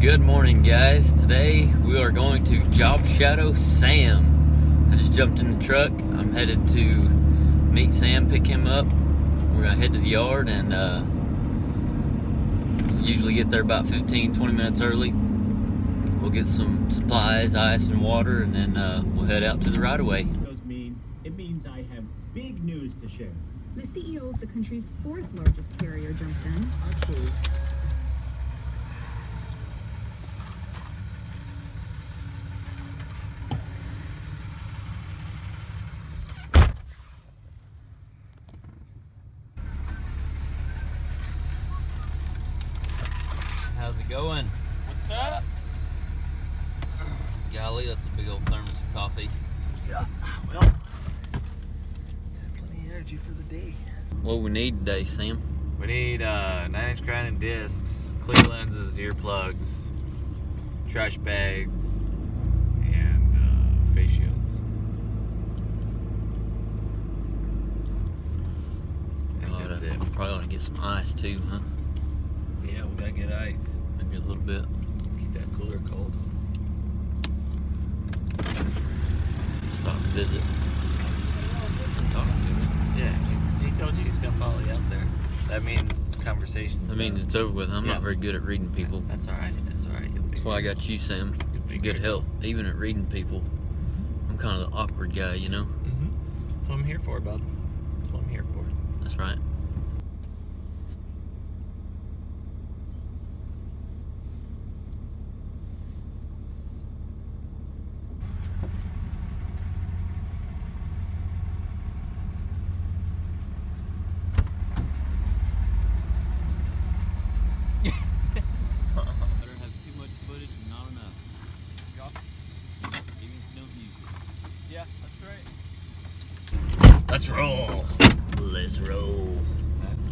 Good morning, guys. Today we are going to Job Shadow Sam. I just jumped in the truck. I'm headed to meet Sam, pick him up. We're gonna head to the yard and uh, usually get there about 15, 20 minutes early. We'll get some supplies, ice, and water, and then uh, we'll head out to the right of way. Those mean it means I have big news to share. The CEO of the country's fourth largest carrier jumps in. Actually, How's it going? What's up? Golly, that's a big old thermos of coffee. Yeah, well, got plenty of energy for the day. What we need today, Sam? We need uh, 9 inch grounded discs, clear lenses, earplugs, trash bags, and uh, face shields. I think that's that- it. Probably want to get some ice too, huh? Yeah, we gotta get ice. A little bit. Keep that cooler cold. Stop to visit. And me. Yeah, he, told you he's gonna follow you out there. That means conversations. I mean, it's over with. I'm Yeah. not very good at reading people. That's alright. That's alright. That's why I got you, Sam. Good help, even at reading people. I'm kind of the awkward guy, you know. Mm-hmm. That's what I'm here for, bud. That's what I'm here for. That's right. Better have too much footage and not enough. Even if you don't use it. Yeah, that's right. Let's roll. Let's roll.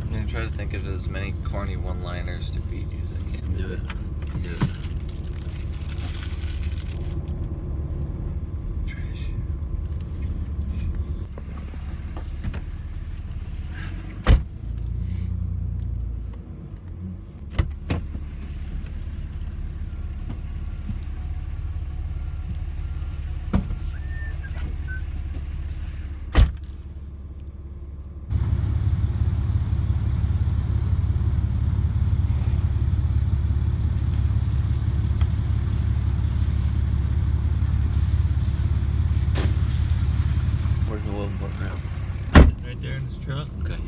I'm gonna try to think of as many corny one-liners to feed you as I can. Do it. Do it. Trash. Where's the oil program? Right there in this truck. Okay.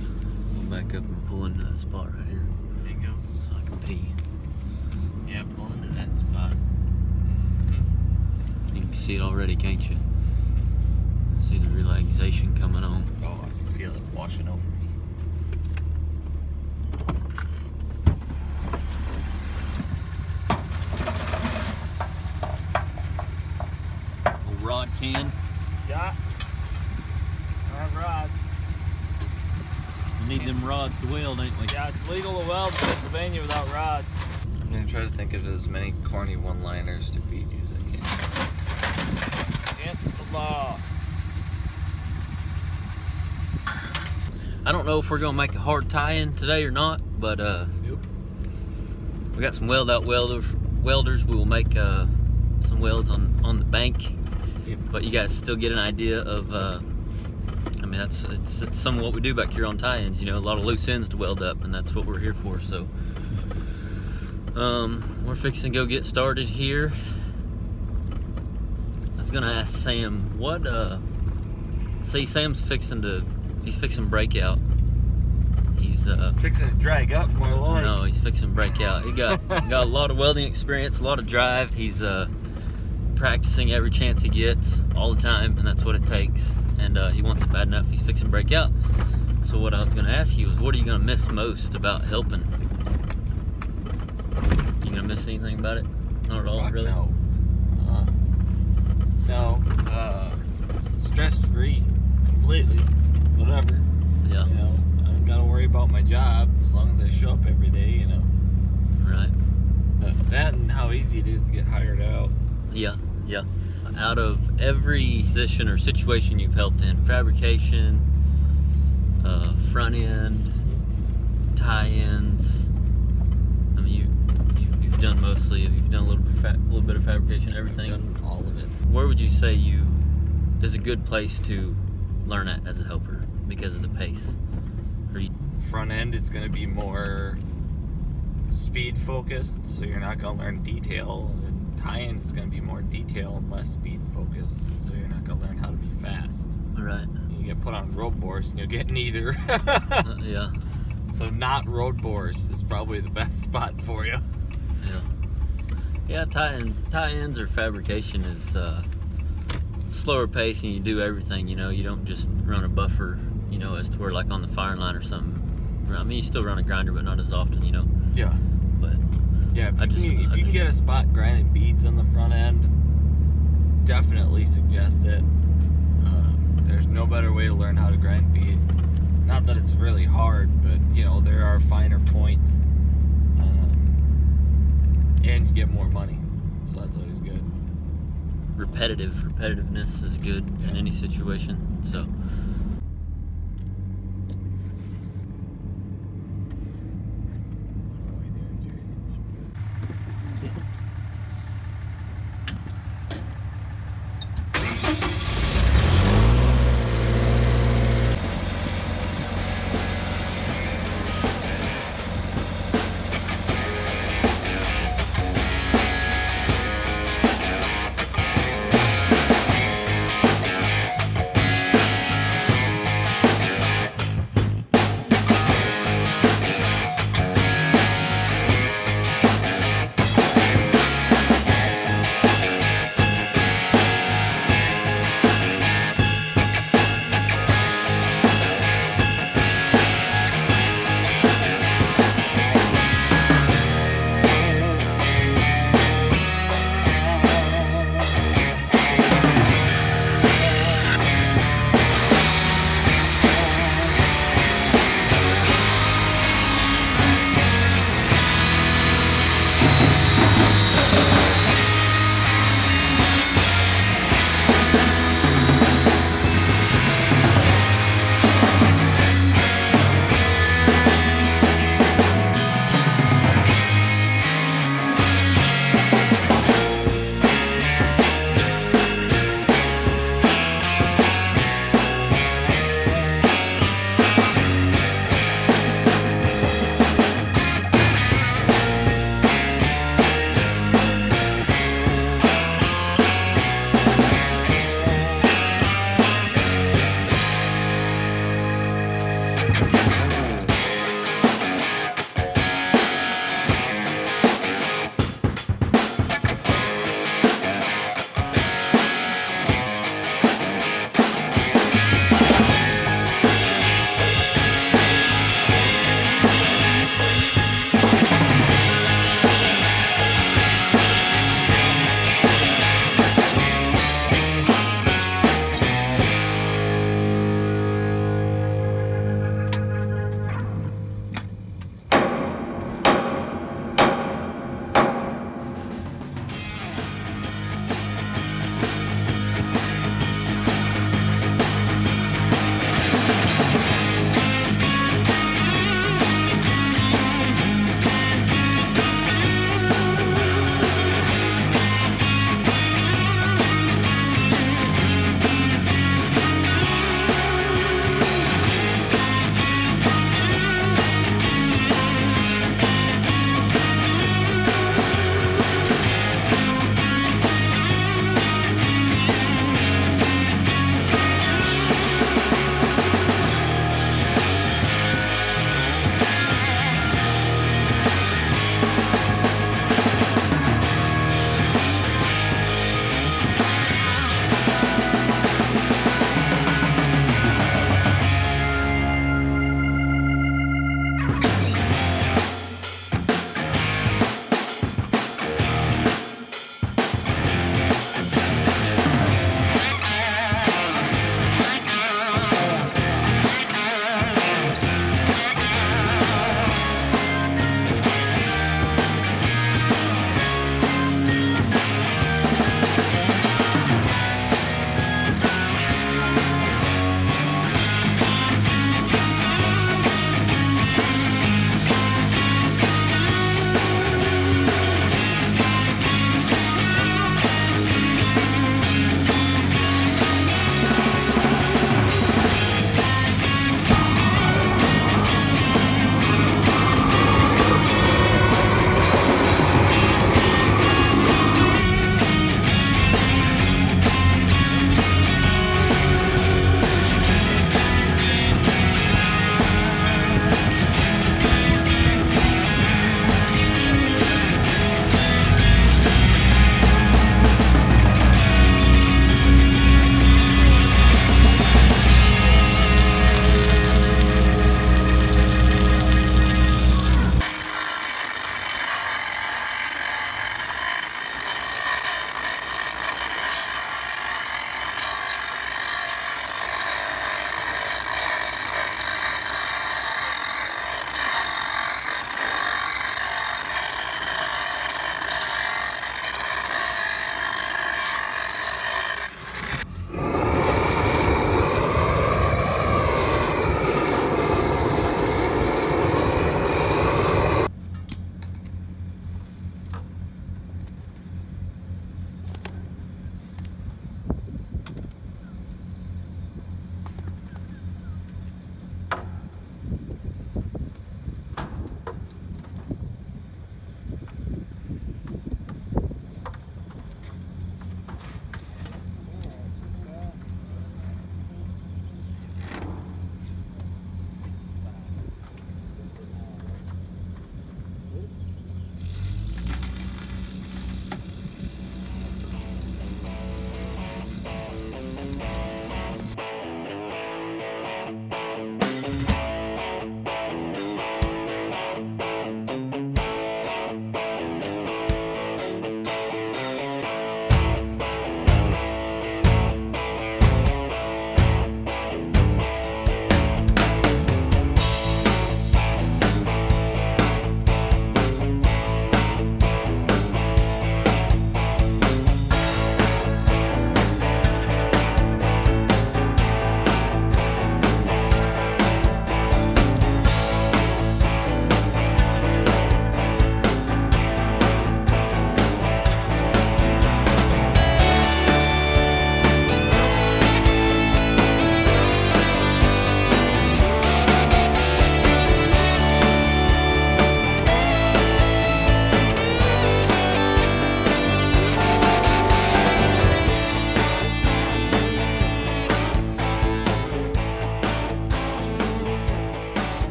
We'll back up and pull into the spot right here There you go. so I can pee. Yeah, pull into that spot. Mm-hmm. You can see it already, can't you? Mm-hmm. See the relaxation coming on. Oh, I can feel it washing over me. Old rod can. Yeah. I have rods. We need them rods to weld, ain't we? Yeah, it's legal to weld in Pennsylvania without rods. I'm gonna try to think of as many corny one-liners to feed you as I can. Against the law. I don't know if we're gonna make a hard tie-in today or not, but uh, Nope. we got some weld out welders. Welders. We will make uh, some welds on on the bank, Yep. but you guys still get an idea of. Uh, I mean, that's it's, it's some of what we do back here on tie-ins. You know, a lot of loose ends to weld up, and that's what we're here for. So, um, we're fixing to go get started here. I was gonna ask Sam what. Uh, see, Sam's fixing to. He's fixing breakout. He's uh. Fixing to drag up, my lord. No, he's fixing breakout. He got got a lot of welding experience, a lot of drive. He's uh, practicing every chance he gets, all the time, and that's what it takes. And uh, he wants it bad enough. He's fixing to break out. So what I was gonna ask you was, what are you gonna miss most about helping? You gonna miss anything about it? Not at all, Fuck really. No. Uh, no. Uh, stress free, completely. Whatever. Yeah. You know, I don't gotta worry about my job as long as I show up every day. You know. Right. But that and how easy it is to get hired out. Yeah. Yeah. Out of every position or situation you've helped in, fabrication, uh, front end, tie-ins. I mean, you, you've, you've you've done mostly? Have done a little bit, fa- little bit of fabrication, everything? Done all of it. Where would you say you is a good place to learn at as a helper because of the pace? Or you, Front end is going to be more speed focused, so you're not going to learn detail. Tie-ins is going to be more detail and less speed focused, so you're not going to learn how to be fast. right? You get put on road bores and you'll get neither. Uh, yeah, so not road bores is probably the best spot for you. yeah, yeah. Tie-ins, tie-ins or fabrication is uh, slower pace, and you do everything. You know, you don't just run a buffer. You know, as to where like on the firing line or something. I mean, you still run a grinder, but not as often. You know, Yeah. Yeah, if I you, just- can, if you can get a spot grinding beads on the front end, definitely suggest it. Um, there's no better way to learn how to grind beads. Not that it's really hard, but you know there are finer points, um, and you get more money, so that's always good. repetitive repetitiveness is good in any situation. So.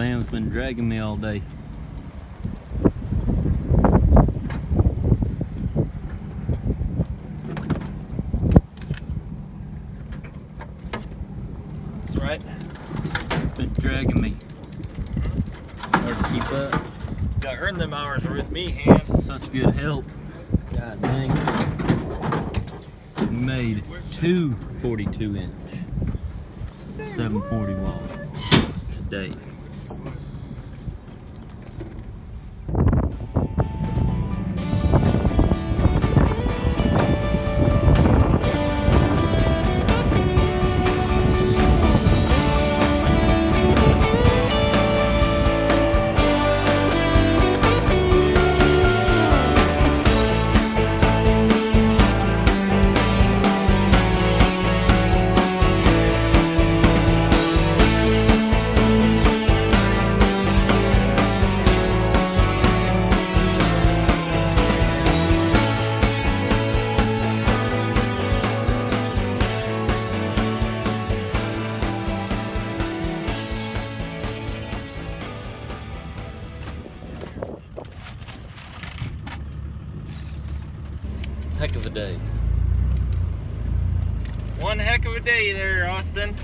Sam's been dragging me all day. That's right. Been dragging me. Hard to keep up. Got earn them hours with me, hand. Such good help. God dang. We made two 42 inch 740 wall today. Austin.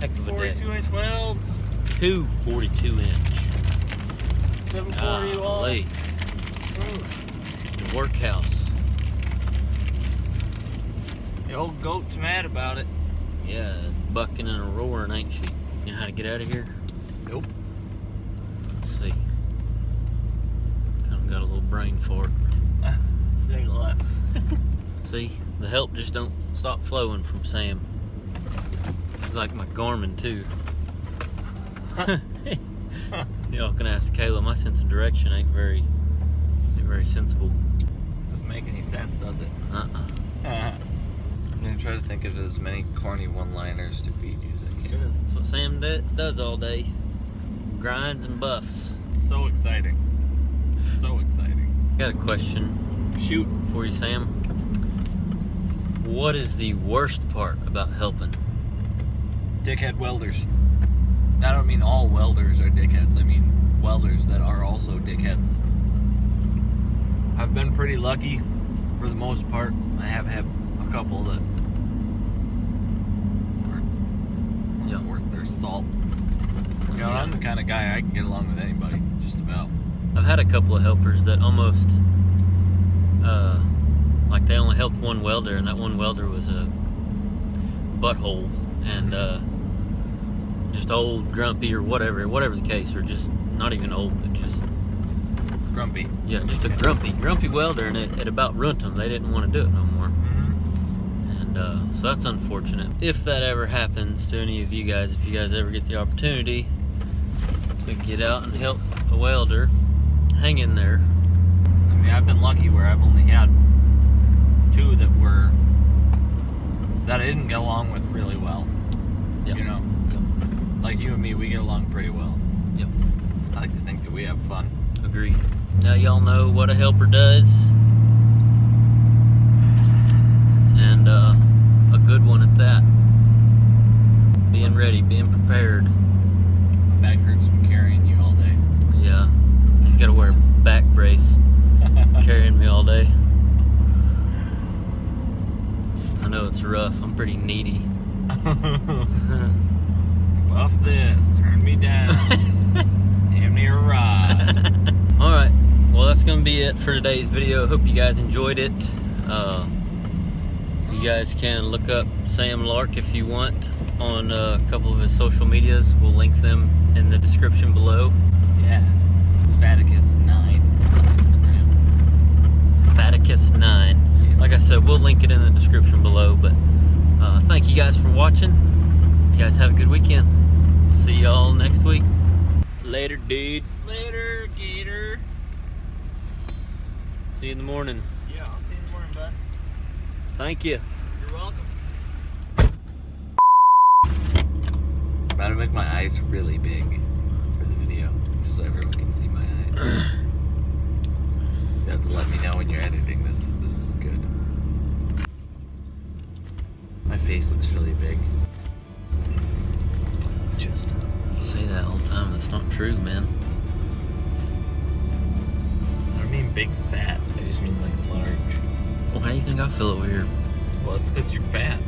Heck of a day. 42 inch welds, Two 42 inch. 740 wall. Golly. The workhouse. The old goat's mad about it. Yeah, bucking and a roaring, ain't she? You know how to get out of here? Nope. Let's see. Kind of got a little brain for it. Take a left. See, the help just don't stop flowing from Sam. It's like my Garmin too. Y'all can ask Kayla. My sense of direction ain't very, ain't very sensible. Doesn't make any sense, does it? Uh-uh. I'm gonna try to think of as many corny one-liners to feed you as I can. That's what Sam does all day. Grinds and buffs. So exciting. So exciting. Got a question Shoot. for you, Sam. What is the worst part about helping? Dickhead welders. I don't mean all welders are dickheads. I mean welders that are also dickheads. I've been pretty lucky for the most part. I have had a couple that aren't, Yeah. worth their salt. You know, I'm the kind of guy I can get along with anybody, just about. I've had a couple of helpers that almost, uh, like they only helped one welder, and that one welder was a butthole and uh, just old, grumpy, or whatever, whatever the case, or just not even old, but just Grumpy. yeah, just a grumpy, grumpy welder, and it, it about ruined them. They didn't want to do it no more, and uh, so that's unfortunate. If that ever happens to any of you guys, if you guys ever get the opportunity to get out and help a welder, hang in there. I mean, I've been lucky where I've only had two that were that I didn't get along with really well. Yep. You know. Like you and me, we get along pretty well. Yep. I like to think that we have fun. Agreed. Now y'all know what a helper does. And uh, a good one at that. Being ready, being prepared. My back hurts from carrying you all day. Yeah. He's got to wear a back brace carrying me all day. I know it's rough. I'm pretty needy. Buff this, turn me down, hand me a ride. All right. Well, that's going to be it for today's video. Hope you guys enjoyed it. Uh, you guys can look up Sam Lark if you want on uh, a couple of his social medias. We'll link them in the description below. Yeah, Faticus9 on Instagram. Faticus9. Like I said, we'll link it in the description below. But uh, thank you guys for watching. You guys have a good weekend. See y'all next week. Later, dude. Later, Gator. See you in the morning. Yeah, I'll see you in the morning, bud. Thank you. You're welcome. About to make my eyes really big for the video, just so everyone can see my eyes. you have to let me know when you're editing this. if This is good. My face looks really big. Just uh, say that all the time. That's not true, man. I don't mean big fat. I just mean like large. Well, how do you think I feel over here? Well, it's because you're fat.